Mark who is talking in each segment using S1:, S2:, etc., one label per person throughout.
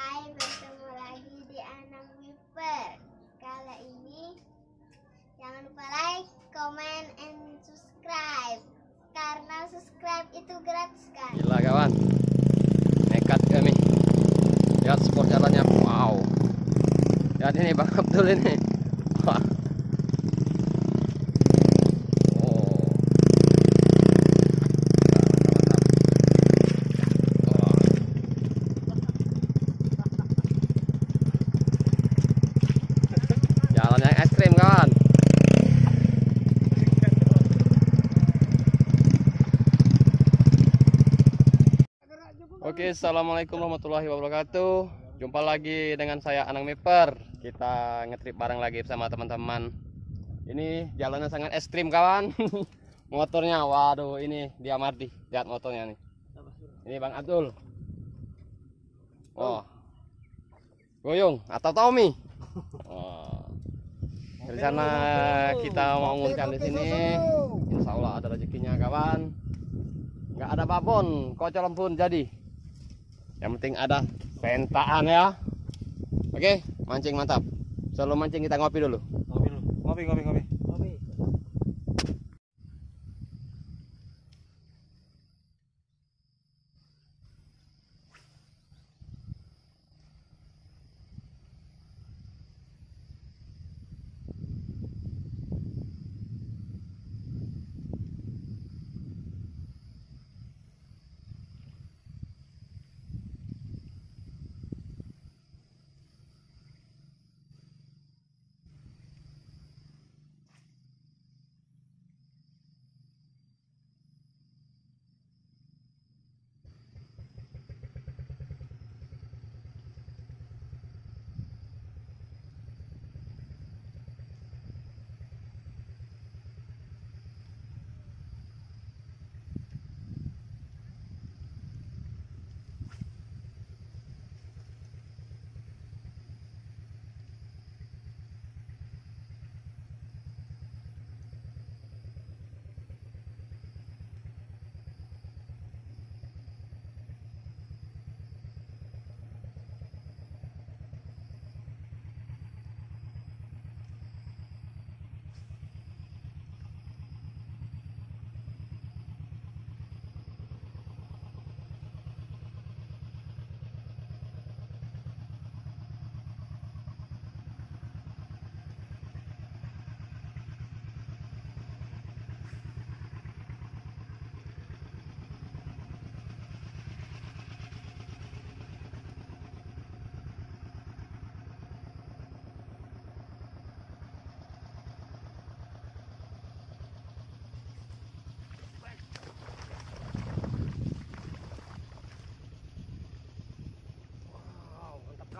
S1: Hai, bertemu lagi di Anang Wiper. Kali ini jangan lupa like, comment, and subscribe. Karena subscribe itu gratis kan.
S2: Gila kawan. Nekat kami. Lihat sport jalannya. Wow. Lihat ini Bang Abdul ini. Wah. Oh. Mantap, mantap. Wah. Jalan yang ekstrim kawan. Assalamualaikum warahmatullahi wabarakatuh. Jumpa lagi dengan saya Anang Meper. Kita ngetrip bareng lagi bersama teman-teman. Ini jalannya sangat ekstrim kawan. Motornya, waduh, ini dia Mardi. Lihat motornya nih. Ini Bang Abdul. Oh, Goyong atau Tommy. Oh. Dari sana kita mau ngulkan di sini. Insya Allah ada rezekinya kawan. Nggak ada babon, kocok pun jadi. Yang penting ada sentaan ya. Oke, mancing mantap. Sebelum mancing kita ngopi dulu.
S3: Ngopi dulu. Ngopi, ngopi, ngopi.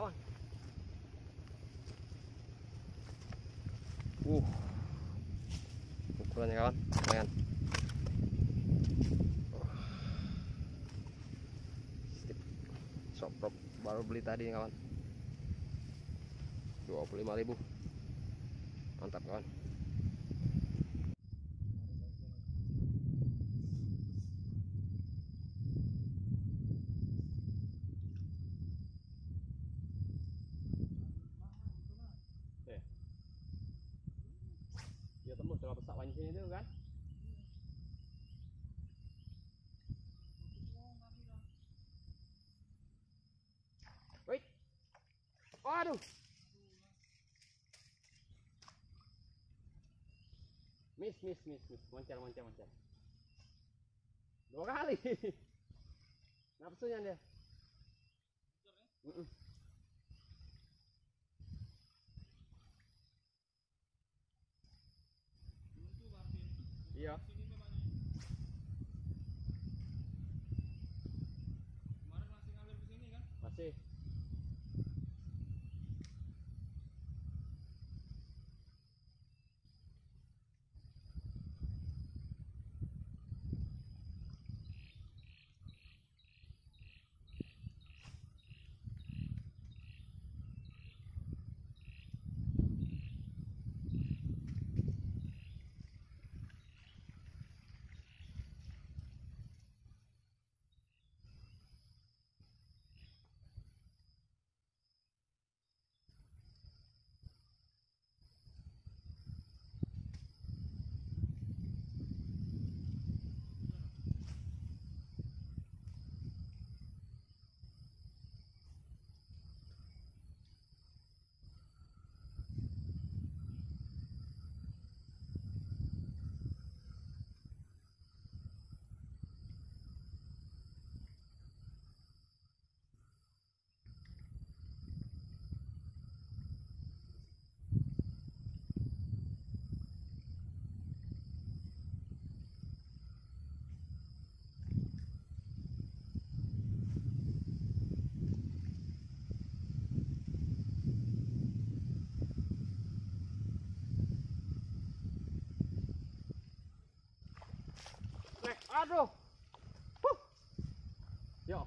S2: Kawan. Uh. Ukurannya kawan, lumayan. Uh. Baru beli tadi nih, kawan. 25.000. Mantap kawan. Dia tembus besar banyak sini tuh kan. Wait. Waduh. Miss, miss, miss, miss. Moncar, moncar, moncar. Dua kali. Nafsunya dia. Mm-mm. Iya. Masih. Aduh. Huh. Yo.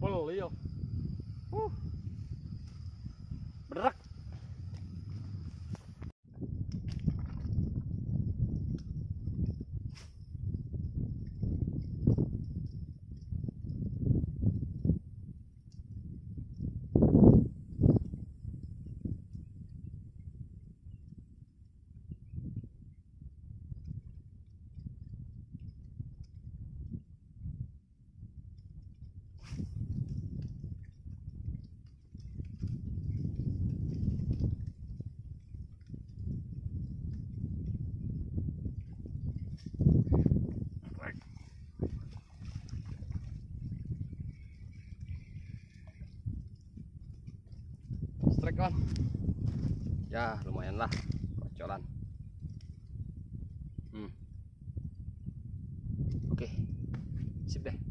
S2: Bel yo. Huh. Berak. Strike kawan. Ya lumayan lah kocolan. Hmm. Oke, sip deh.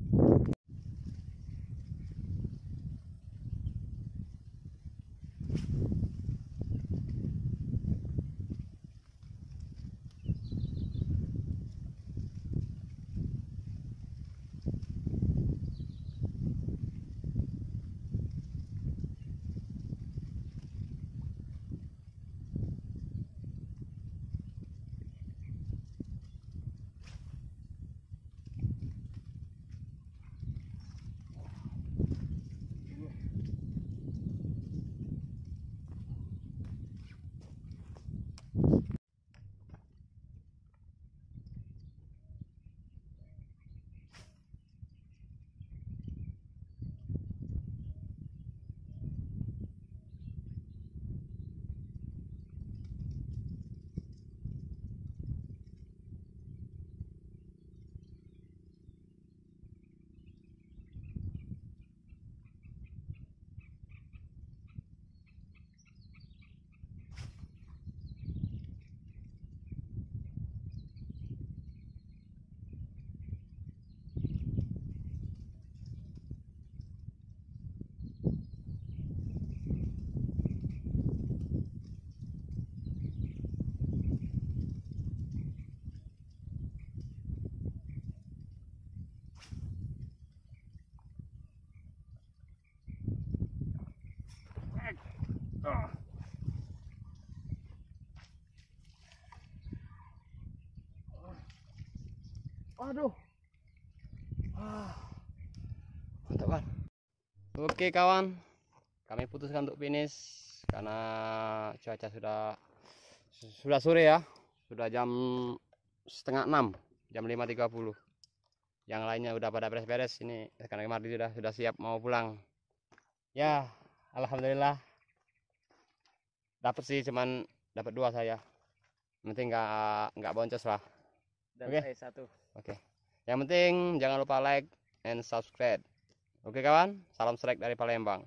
S2: Aduh. Ah. Mantap kan? Oke kawan, kami putuskan untuk finish karena cuaca sudah sudah sore ya, sudah jam setengah enam, jam 5.30. Yang lainnya udah pada beres-beres ini karena kemarin sudah sudah siap mau pulang. Ya, alhamdulillah dapat sih cuman dapat dua saya. Nanti nggak nggak boncos lah. Oke.
S3: saya satu.
S2: Oke. Yang penting jangan lupa like and subscribe. Oke kawan, salam strike dari Palembang.